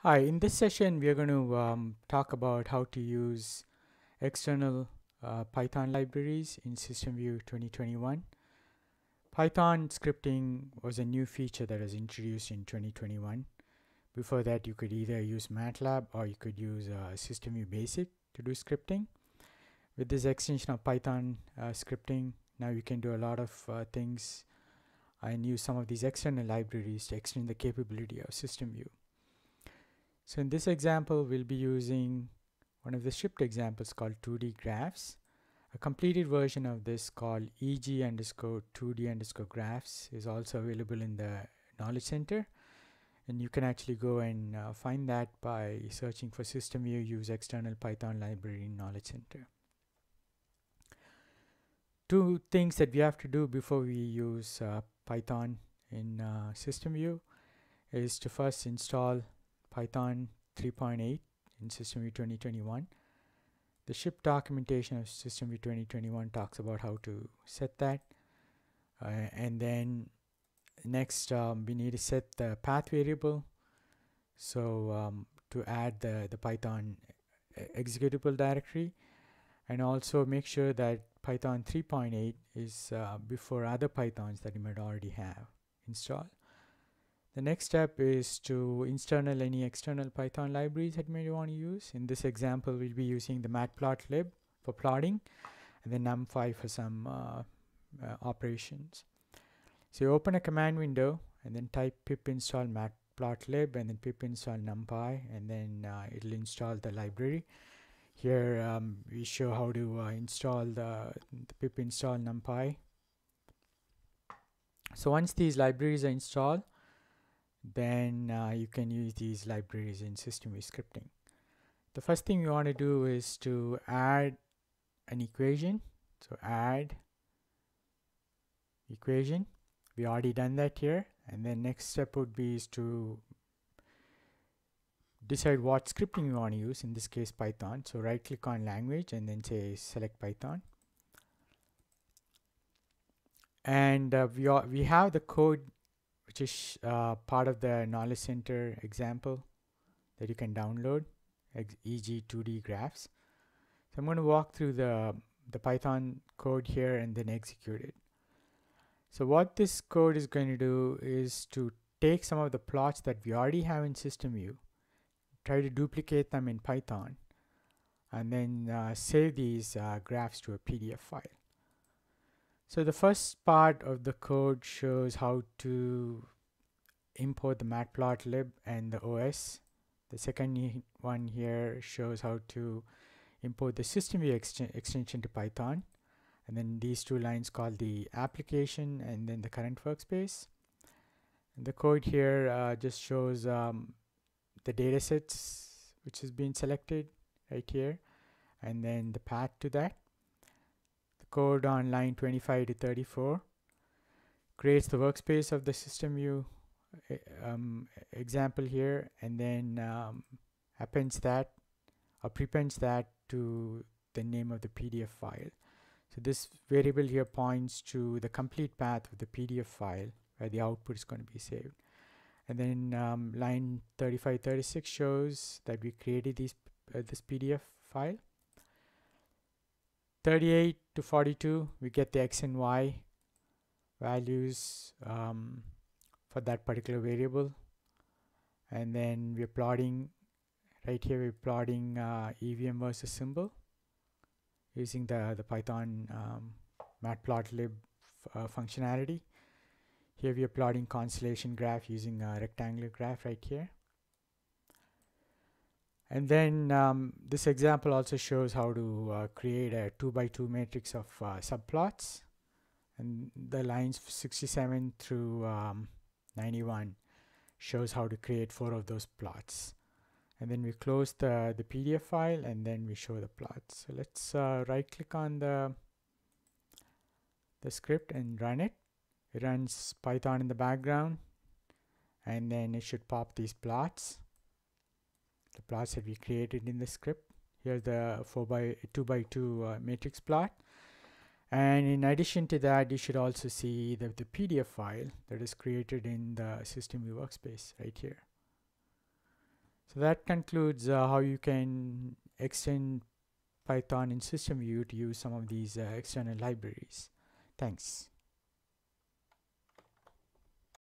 Hi, in this session we are going to um, talk about how to use external uh, Python libraries in SystemVue 2021. Python scripting was a new feature that was introduced in 2021. Before that you could either use MATLAB or you could use uh, SystemVue Basic to do scripting. With this extension of Python uh, scripting, now you can do a lot of uh, things and use some of these external libraries to extend the capability of SystemVue. So in this example, we'll be using one of the shipped examples called 2D graphs. A completed version of this called eg underscore 2D underscore graphs is also available in the Knowledge Center. And you can actually go and uh, find that by searching for SystemVue use external Python library in Knowledge Center. Two things that we have to do before we use uh, Python in uh, SystemVue is to first install Python 3.8 in System SystemVue 2021. The ship documentation of System SystemVue 2021 talks about how to set that. Uh, and then next um, we need to set the path variable. So um, to add the, the Python executable directory and also make sure that Python 3.8 is uh, before other Pythons that you might already have installed. The next step is to install any external Python libraries that you may want to use. In this example, we'll be using the matplotlib for plotting and then numpy for some uh, uh, operations. So you open a command window and then type pip install matplotlib and then pip install numpy and then uh, it'll install the library. Here um, we show how to uh, install the, the pip install numpy. So once these libraries are installed, then uh, you can use these libraries in SystemVue scripting. The first thing you want to do is to add an equation. So add equation. We already done that here. And then next step would be is to decide what scripting you want to use, in this case Python. So right click on language and then say select Python. And uh, we, are, we have the code which is uh, part of the Knowledge Center example that you can download, e.g. 2D graphs. So I'm going to walk through the, the Python code here and then execute it. So what this code is going to do is to take some of the plots that we already have in SystemVue, try to duplicate them in Python, and then uh, save these uh, graphs to a PDF file. So the first part of the code shows how to import the matplotlib and the OS. The second one here shows how to import the SystemVue ex extension to Python. And then these two lines call the application and then the current workspace. And the code here uh, just shows um, the datasets which has been selected right here and then the path to that code on line 25 to 34 creates the workspace of the SystemVue um, example here and then um, appends that or prepends that to the name of the PDF file. So this variable here points to the complete path of the PDF file where the output is going to be saved. And then um, line 35, 36 shows that we created these, uh, this PDF file 38 to 42 we get the x and y values um, for that particular variable. And then we're plotting right here we're plotting uh, EVM versus symbol using the the Python um, matplotlib uh, functionality. Here we are plotting constellation graph using a rectangular graph right here and then um, this example also shows how to uh, create a 2 by 2 matrix of uh, subplots. And the lines 67 through um, 91 shows how to create four of those plots. And then we close the, the PDF file and then we show the plots. So let's uh, right click on the, the script and run it. It runs Python in the background and then it should pop these plots the plots that we created in the script. Here's the 4 by 2 by 2 uh, matrix plot. And in addition to that, you should also see the, the PDF file that is created in the SystemVue workspace right here. So that concludes uh, how you can extend Python in SystemVue to use some of these uh, external libraries. Thanks.